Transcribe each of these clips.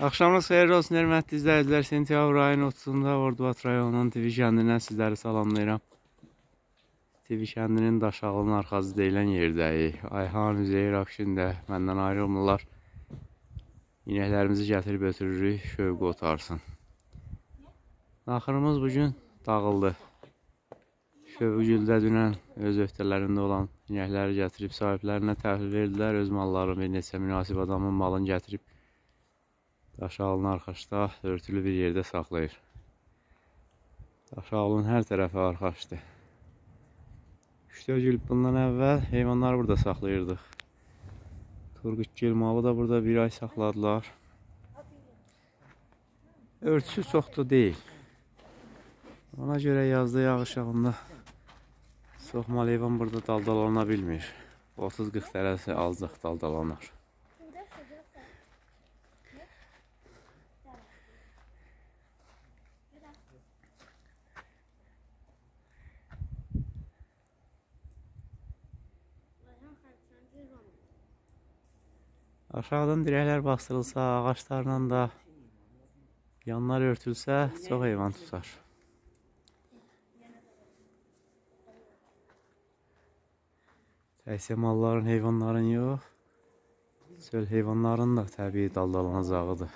Axşamınız xeyirli olsun, hörmətli izləyicilər. Sentyabr ayının 30-da Orduvat rayonunun TV kəndindən sizləri salamlayıram. TV kəndinin Daşağılın arxası deyilən yerdəyik. Ayhan, Üzeyir, Akşin də məndən ayrılmırlar. İnəklərimizi gətirib ötürürük, şövqü otarsın. Naxırımız bugün dağıldı. Şövgüldə dünən öz öhdələrində olan inəkləri gətirib sahiblərinə təhvil verdilər. Öz mallarını bir neçə münasib adamın malını gətirib Daşağılın arxaşda örtülü bir yerdə saxlayır. Daşağılın hər tərəfi arxaşdır. 3-4 il bundan əvvəl heyvanları burada saxlayırdıq. Turgut Gelmalı da burada bir ay saxladılar. Örtüsü çox da deyil. Ona görə yazda yağış yağında çox mal heyvan burada daldalana bilmir. 30-40 dərəsi azlıq daldalanar. Aşağıdan dirəklər bastırılsa, ağaçlarla da yanlar örtülsə, çox heyvan tutar. Təkcə malların, heyvanların yox, çöl heyvanların da təbii daldalanacağıdır.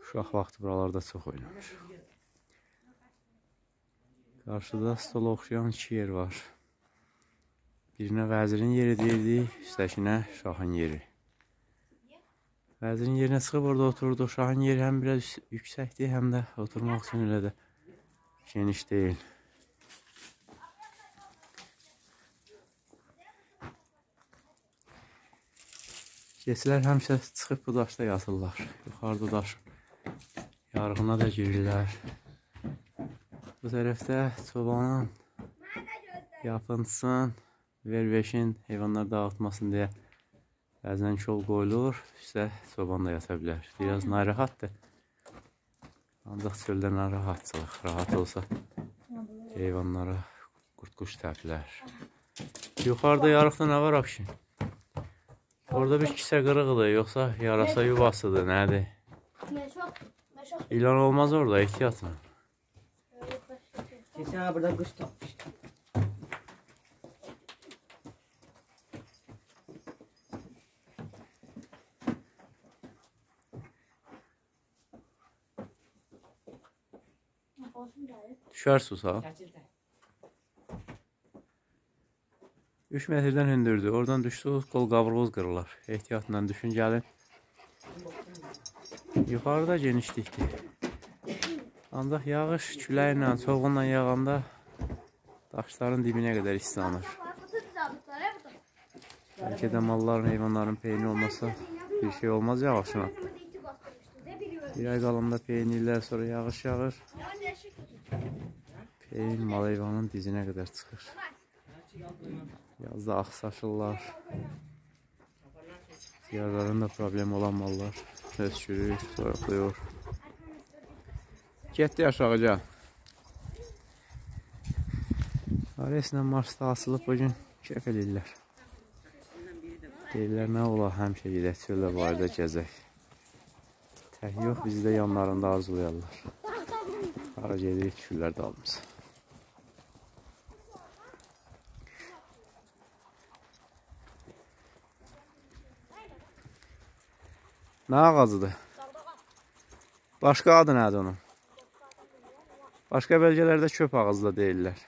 Uşaq vaxtı buralarda çox oynamış. Qarşıda stola oxşayan iki yer var. Birinə vəzirin yeri deyirdik, üstəkinə şahın yeri. Vəzirin yerinə çıxıb orada oturduq. Şahın yeri həm biraz yüksəkdir, həm də oturmaq üçün elə də geniş deyil. Keçilər həmişə çıxıb bu daşda yatırlar. Yuxarıda daş yarığına da girirlər. Bu tərəfdə çobanın yapıntısın verveşin heyvanlar dağıtmasın deyə bəzən kol qoyulur, üstə çoban da yata bilər. Biraz narahatdır. Ancaq çöldə narahatçılıq, rahat olsa heyvanlara qurt-quş təpilər. Yuxarıda yarıqda nə var akşin? Orada bir kisə qırıqdır, yoxsa yarasa yuvasıdır, nədir? İlan olmaz orada, ehtiyatla. Keçən burada quş tapmışdım. Düşər susa. 3 metrdən hündürdür. Oradan düşsünüz, qol qabırğınız qırılar. Ehtiyatla düşün gəlin. Yuxarıda genişlikdir. Ancaq yağış küləklə, soğuqla yağanda daşların dibinə qədər islanır. Bəlkə də malların, heyvanların peyni olmasa bir şey olmaz yağışına. Bir ay qalanda peynirlər, sonra yağış yağır. Peyin mal heyvanın dizinə qədər çıxır. Yazda axsaşırlar. Diyarlarında problem olan mallar öskürür, soyuqluyur. Getdi aşağı gəl. Areslə Marsda asılıb bugün kef edirlər. Deyirlər nə ola həmişə gedək çöldə barədə gəzək. Tək yox, bizi də yanlarında arzulayarlar. Hara gedirik, düşürlər dalımıza. Nə ağacıdır? Başqa adı nədir onun? Başqa bölgələrdə köp ağacı da deyirlər.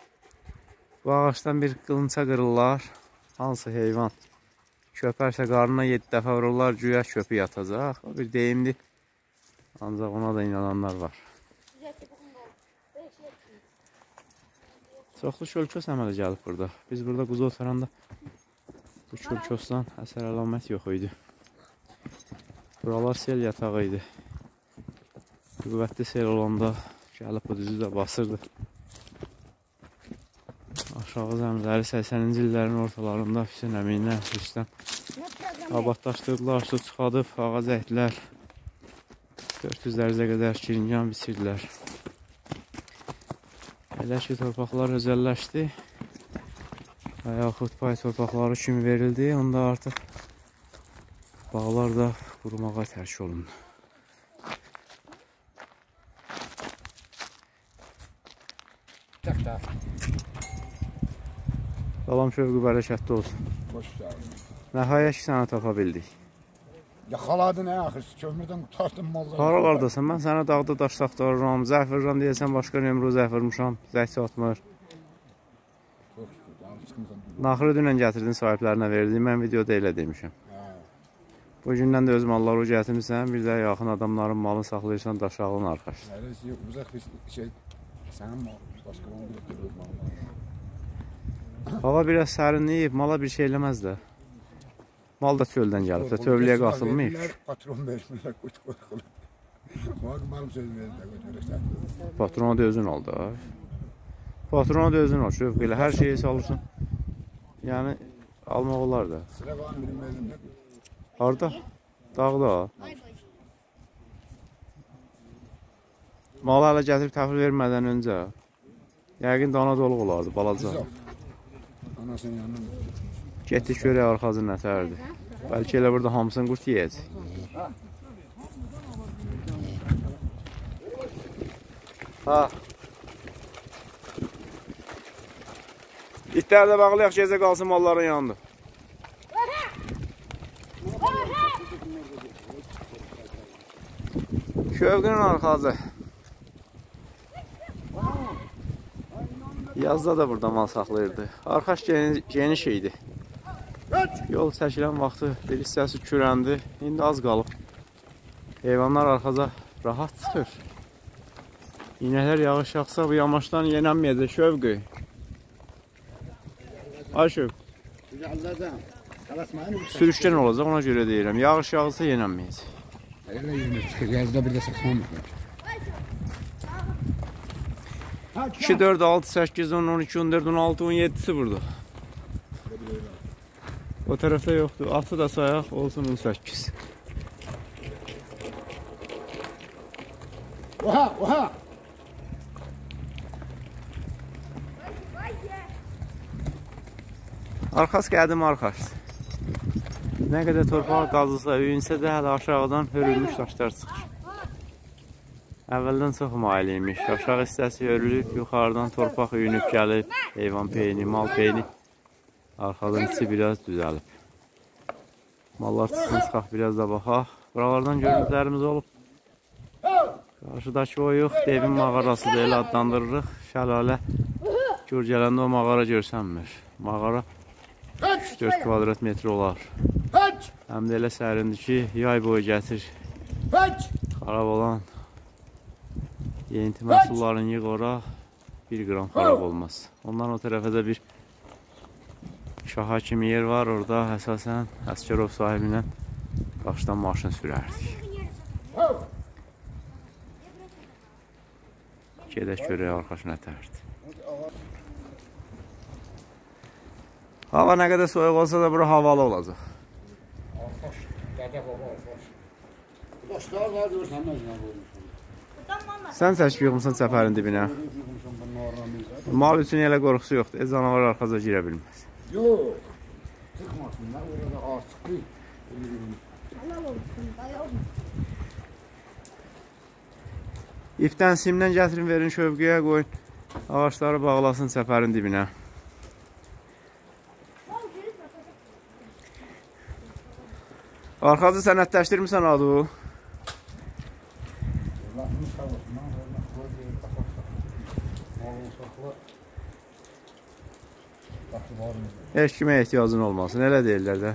Bu ağaçdan bir qılınca qırırlar. Hansı heyvan köpərsə qarnına 7 dəfə vururlar, güya köpü yatacaq. O bir deyimdir. Ancaq ona da inananlar var. Çoxlu kölkös əmələ gəlib burada. Biz burada quzu otaranda bu kölkösdan əsər əlamət yox idi. Buralar sel yatağı idi. Qüvvətli sel olanda gəlib bu düzü də basırdı. Aşağı zəmzəli 80-ci illərin ortalarında Hüseyin əminə, Rüstəm abadlaşdırdılar, su çıxadıb, ağac əkdilər. 400 dərzə qədər kiringan biçirdilər. Elə ki, torpaqlar özəlləşdi və yaxud pay torpaqları kimi verildi, onda artıq bağlar da qurumağa tərk olundu. Tak da. Salam şövqü bərəkətli olsun. Hoş geldin. Nəhayət ki səni tapa bildik. Yakaladı ne ahır? Kömürden kurtardın malları. Haralardasan? Mən sənə dağda daş axtarıram, zəfirran deyəsən başqa nömrə zəfirmişam, zəng çatmır. Naxırı dünən gətirdin sahiblərinə verdin, mən videoda elə demişəm. Bu gündən də öz malları gətirmisən, bir də yaxın adamların malını saxlayırsan daşağın arxaş. Neresi yok. Uzak bir şey. Senin mal. Başka mal bile görüyoruz malları. Hava biraz sərinləyib, mala bir şey eləməz də. Mal da çöldən gəlib də, tövləyə qasılmayıb. Verdiler, Patron vermişler. Kurt korkulu. Bak benim söz verdiler. Götürürler. Patrona da özün ol da. Patrona da özün ol, şövq elə hər şeyi salırsan. Yəni almaq olar da. Sıra var benim elimde. Harda? Dağda. Malı hələ gətirib təhvil vermədən öncə. Yəqin dana dolu olardı, balaca. Anasının yanına? Getdik görək arxazı nətərdir. Bəlkə elə burada hamısını qurt yeyəcək. Ha. İtlər də bağlayaq gecə qalsın malların yanında. Şövqünün arxazı. Yazda da burada mal saxlayırdı. Arxaş geniş, idi. Yol çəkilən vaxtı bir hissəsi kürəndi. İndi az qalıb. Heyvanlar arxaza rahat çıxır. İnəklər yağış yağsa bu yamaçdan yenənməyəcək şövqü. Ay şövq, Güzellerden. Kalasmayın. sürüşkən olacaq ona görə deyirəm. Yağış yağsa yenənməyəcək. Öyle yürüyor. Yazda bir de saklanmış. 2, 4, 6, 8, 10, 12, 14, 16, 17'si burada. O tərəfdə yoxdur. Atı da sayaq, olsun 18. Oha oha. Arxas qədim arxaşdır. Nə qədər torpaq qazılsa, öyünsə də hələ aşağıdan hörülmüş daşlar çıxır. Əvvəldən çox maili imiş. Aşağı hissəsi hörülüb, yuxarıdan torpaq öyünüb gəlib. Heyvan peyni, mal peyni. Arxadan içi biraz düzəlib. Mallar çıxsın, çıxaq biraz da baxaq. Buralardan görüntülərimiz olub. Qarşıdakı o yox, devin mağarasıdır, elə adlandırırıq. Şəlalə gör gələndə o mağara görsənmir. Mağara 3-4 kvadrat metr olar. Həm də elə sərindir ki, yay boyu gətir. Xarab olan yeni məhsulların yığ ora 1 qram xarab olmaz. Ondan o tərəfə də bir şaha kimi yer var. Orada əsasən Əsgərov sahibi ilə qarşıdan maşın sürərdik. Gedək görək arxaş nətərdir. Hava nə qədər soyuq olsa da bura havalı olacaq. Hoş. Dede baba hoş. Dostlar var görsen ne zaman koymuşum. Sən çəkib yığmısan çəpərin dibinə. Mal üçün elə qorxusu yoxdur. E canavar arxaza girə bilməz. Yok. Çıkmasınlar orada artık değil. İpdən simdən gətirin verin şövqəyə qoyun. Ağaçları bağlasın çəpərin dibinə. Arxazı sənədləşdirmisən adı? Allah'ın sağ olsun. lan, Allah koyduğu kapatsa. Malın sakla. Bakı var mı? Heç kimə ehtiyacın olmasın, elə deyirlər də.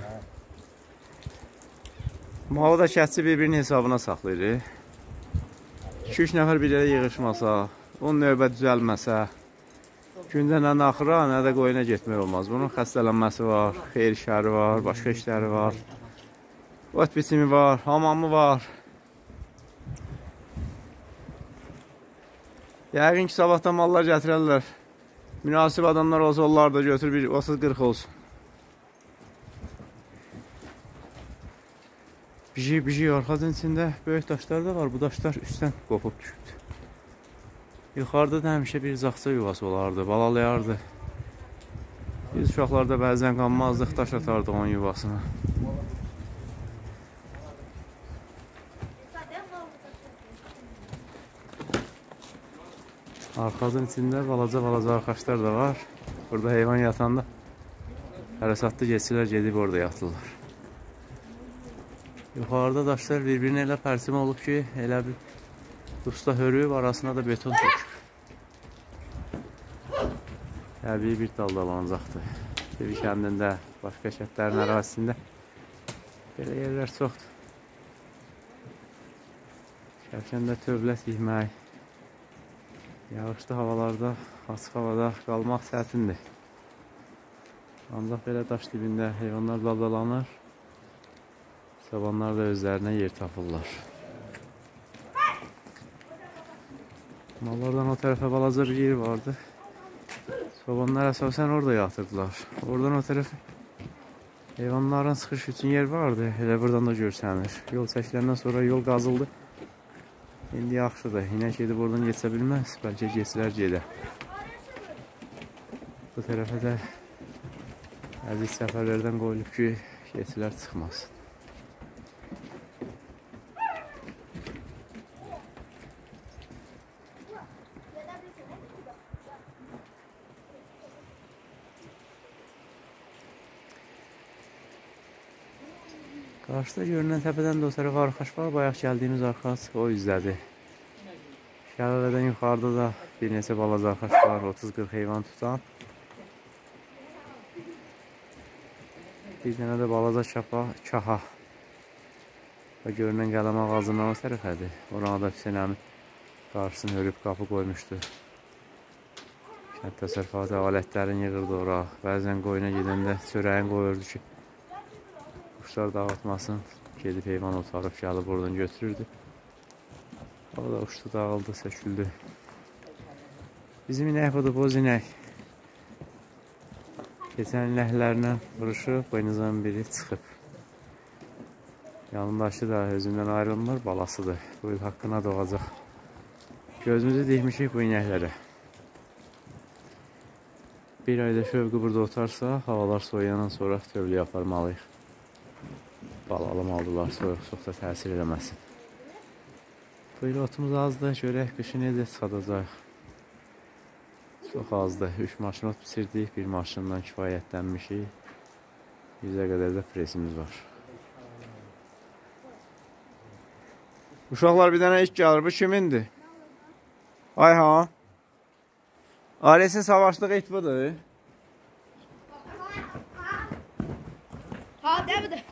Malı da kətçi bir-birinin hesabına saxlayır. 2-3 nəfər bir yerə yığışmasa, onun növbə düzəlməsə, gündə nə naxıra, nə də qoyuna getmək olmaz. Bunun xəstələnməsi var, xeyir işləri var, başqa işləri var. Ot biçimi var, hamamı var. Yəqin ki, sabahdan mallar gətirərlər. Münasib adamlar olsa onlar da götür bir 30-40 olsun. Biji, biji arxazın içində böyük daşlar da var. Bu daşlar üstdən qopub düşübdü. Yuxarıda da həmişə bir zaxça yuvası olardı, balalayardı. Biz uşaqlarda bəzən qanmazdıq, daş atardıq onun yuvasına. Arxazın içində balaca-balaca arxaçlar da var. Burada heyvan yatanda hərəsatlı keçilər gedib orada yatırlar. Yuxarıda daşlar bir-birinə elə pərsim olub ki, elə bir usta hörüb, arasına da beton töküb. Təbii bir daldalanacaqdır. Bir kəndində, başqa kəndlərin ərazisində belə yerlər çoxdur. Şərkəndə tövlət yeymək, yağışlı havalarda, açıq havada qalmaq çətindir. Ancaq belə daş dibində heyvanlar daldalanır, çobanlar da özlərinə yer tapırlar. Mallardan o tərəfə balaca bir yer vardı. Çobanlar əsasən orada yatırdılar. Oradan o tərəfə heyvanların çıxış üçün yer vardı. Elə buradan da görsənir. Yol çəkiləndən sonra yol qazıldı. İndi yaxşıdır. İnək gedib oradan geçə bilməz. Bəlkə geçilər gedə. Bu tərəfə də əziz səfərlərdən qoyulub ki, geçilər çıxmasın. Qarşıda görünən təpədən də o tərəfə arxaç var. Bayaq gəldiyimiz arxaç o üzdədir. Şəlalədən yuxarıda da bir neçə balaca arxaç var. 30-40 heyvan tutan. Bir dənə də balaca çapa, kaha. Və görünən qələm ağacından o tərəfədir. Orana da Hüseynəmin qarşısını hörüb qapı qoymuşdu. Kənd təsərrüfatı alətlərini yığırdı ora. Bəzən qoyuna gedəndə çörəyin qoyurdu ki, Quşlar dağıtmasın. Gedib heyvan otarıb gəlib oradan götürürdü. O da uçdu, dağıldı, söküldü. Bizim inək budur, boz inək. Keçən inəklərlə vuruşub, boynuzdan biri çıxıb. Yanındaşı da özündən ayrılmır, balasıdır. Bu il haqqına doğacaq. Gözümüzü dikmişik bu inəklərə. Bir ayda şövqü burada otarsa, havalar soğuyandan sonra tövləyə aparmalıyıq balalı maldılar, soyuq çox da təsir eləməsin. Buyruğumuz azdır, görək qışı necə çıxadacaq. Çox azdır. 3 maşın ot bitirdik, bir maşından kifayətlənmişik. 100-ə qədər də presimiz var. Uşaqlar bir dənə iş gəlir. Bu kimindir? Ay ha. Ailəsin savaşlıq it budur. Ha, det budur.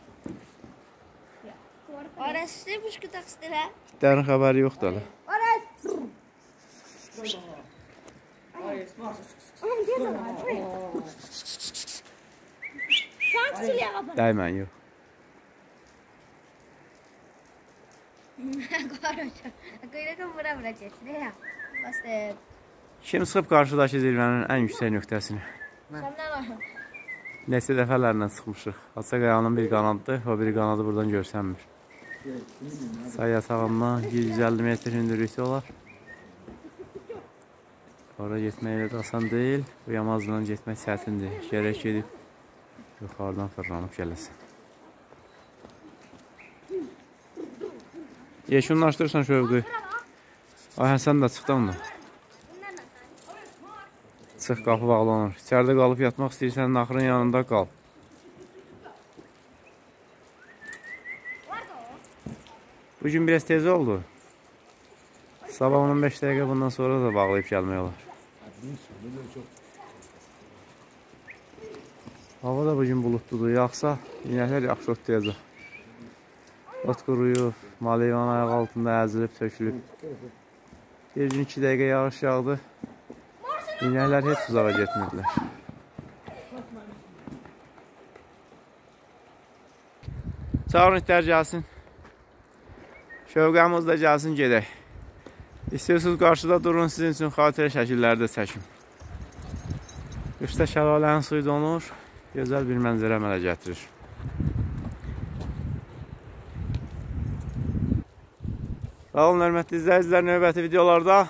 Orası puşku taksitler ha. İtlərin xəbəri yoxdur hələ. Orası. Dəymən yox. Kuyruğu kan bura bura çeşitli ya. Bastı. Kim çıxıb qarşıdakı zirvənin ən yüksək nöqtəsinə? Senden var. Neçə dəfələrlə çıxmışıq. Haça qayanın bir qanadıdır, o biri qanadı buradan görsənmir. Say yatağından 150 metr hündürlükdə olar. Ora getmək elə də asan deyil. Bu yamazdan getmək çətindir. Gərək gedib yuxarıdan fırlanıb gələsən. Yeşunlaşdırırsan şövqü. Ay Həsən də çıxdı ondan. Çıx qapı bağlanır. İçəridə qalıb yatmaq istəyirsən, naxırın yanında qal. Bugün biraz tez oldu. Sabah 15 dəqiqə bundan sonra da bağlayıb gəlmək olar. Hava da bugün bulutludur. Yağsa inəklər yaxşı otlayacaq. Ot quruyub, maleyvan ayaq altında əzilib, tökülüb. Bir gün 2 dəqiqə yağış yağdı. İnəklər heç uzağa getmirdilər. Çağırın itlər gəlsin. Şövqəmiz də gəlsin gedək. İstəyirsiniz qarşıda durun, sizin üçün xatirə şəkilləri də çəkim. Qışda şəlalənin suyu donur, gözəl bir mənzərə əmələ gətirir. Sağ olun, hörmətli izləyicilər, növbəti videolarda